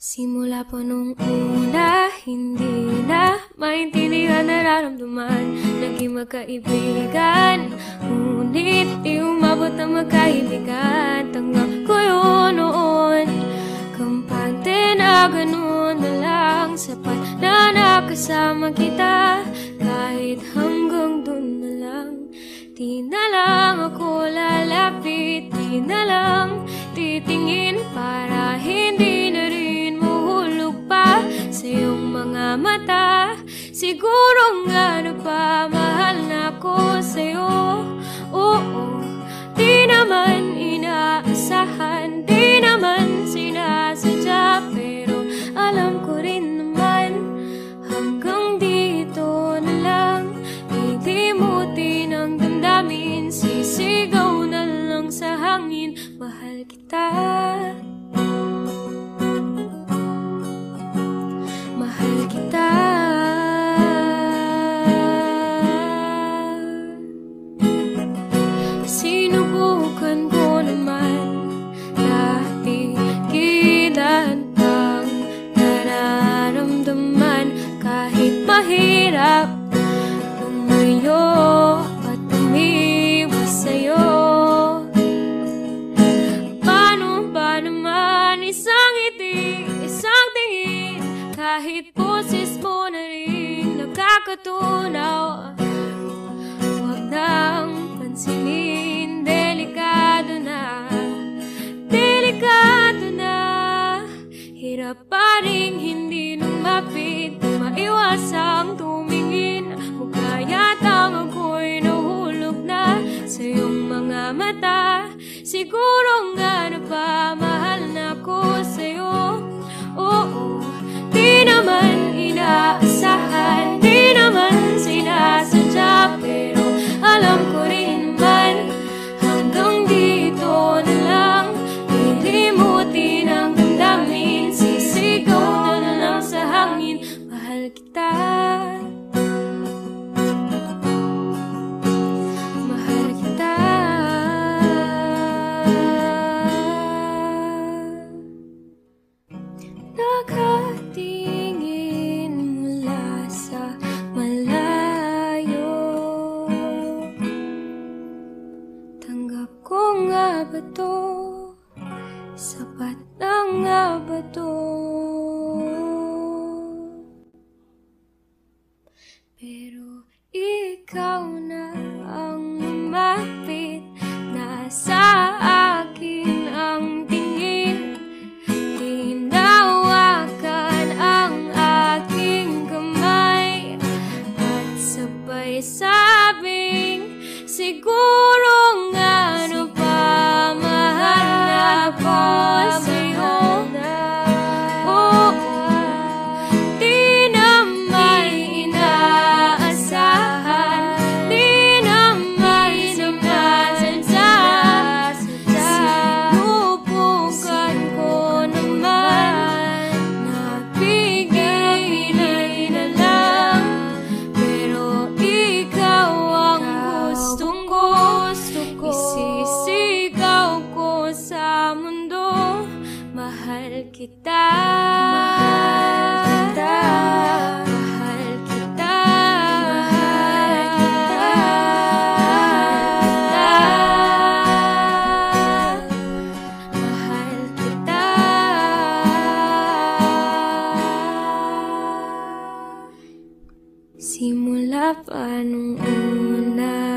Simula po nung una, hindi na maintindihan nararamdaman. Naging magkaibigan, ngunit di umabot na magkaibigan. Tanggap ko yun noon, kampante na ganun na lang. Sapat na nakasama kita, kahit hanggang dun na lang. Di na lang ako lalapit, di na lang titingin para hindi mga mata. Siguro nga napamahal na ako sa'yo. Oo, di naman inaasahan, di naman sinasadya. Pero alam ko rin naman hanggang dito na lang. Didimutin ang damdamin, sisigaw na lang sa hangin. Mahal kita Kahit mahirap Lumayo at umiwas sa'yo. Paano ba naman isang ngiti, isang tingin Kahit boses mo na rin nakakatunaw Huwag nang pansinin, delikado na Delikado na. Hirap pa rin hindi lumapit Maiwasang mata Siguro nga Nakatingin mula malayo Tanggap ko nga ba? Sapat na nga? Pero ikaw na Simula pa nung una